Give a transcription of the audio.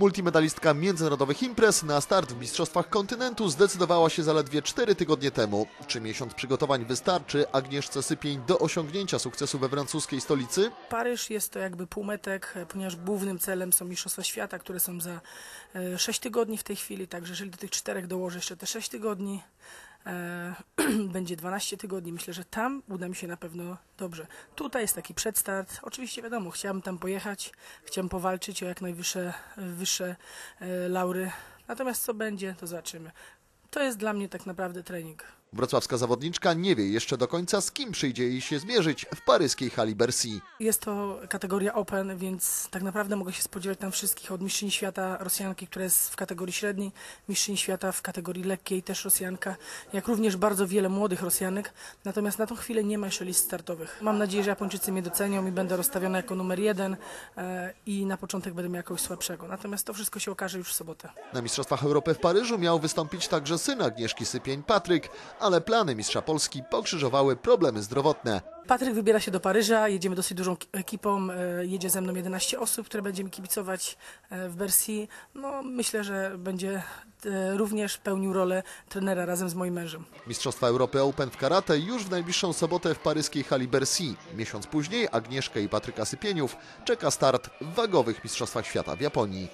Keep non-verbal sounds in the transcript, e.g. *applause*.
Multimedalistka międzynarodowych imprez na start w Mistrzostwach Kontynentu zdecydowała się zaledwie 4 tygodnie temu. Czy miesiąc przygotowań wystarczy Agnieszce Sypień do osiągnięcia sukcesu we francuskiej stolicy? Paryż jest to jakby półmetek, e, ponieważ głównym celem są Mistrzostwa Świata, które są za 6 tygodni w tej chwili, także jeżeli do tych czterech dołożę jeszcze te 6 tygodni, e, *clears throat* będzie 12 tygodni. Myślę, że tam uda mi się na pewno dobrze. Tutaj jest taki przedstart. Oczywiście wiadomo, chciałbym tam pojechać, chciałbym powalczyć o jak najwyższe wyższe e, laury. Natomiast co będzie, to zobaczymy. To jest dla mnie tak naprawdę trening. Wrocławska zawodniczka nie wie jeszcze do końca, z kim przyjdzie jej się zmierzyć w paryskiej hali Bercy. Jest to kategoria Open, więc tak naprawdę mogę się spodziewać tam wszystkich od mistrzyni świata Rosjanki, która jest w kategorii średniej, mistrzyni świata w kategorii lekkiej, też Rosjanka, jak również bardzo wiele młodych Rosjanek. Natomiast na tą chwilę nie ma jeszcze list startowych. Mam nadzieję, że Japończycy mnie docenią i będę rozstawiona jako numer jeden e, i na początek będę miał jakoś słabszego. Natomiast to wszystko się okaże już w sobotę. Na Mistrzostwach Europy w Paryżu miał wystąpić także syn Agnieszki Sypień, Patryk, ale plany mistrza Polski pokrzyżowały problemy zdrowotne. Patryk wybiera się do Paryża, jedziemy dosyć dużą ki- ekipą, e, jedzie ze mną 11 osób, które będziemy kibicować e, w Bercy. No, myślę, że będzie e, również pełnił rolę trenera razem z moim mężem. Mistrzostwa Europy Open w karate już w najbliższą sobotę w paryskiej hali Bercy. Miesiąc później Agnieszkę i Patryka Sypieniów czeka start w wagowych Mistrzostwach Świata w Japonii.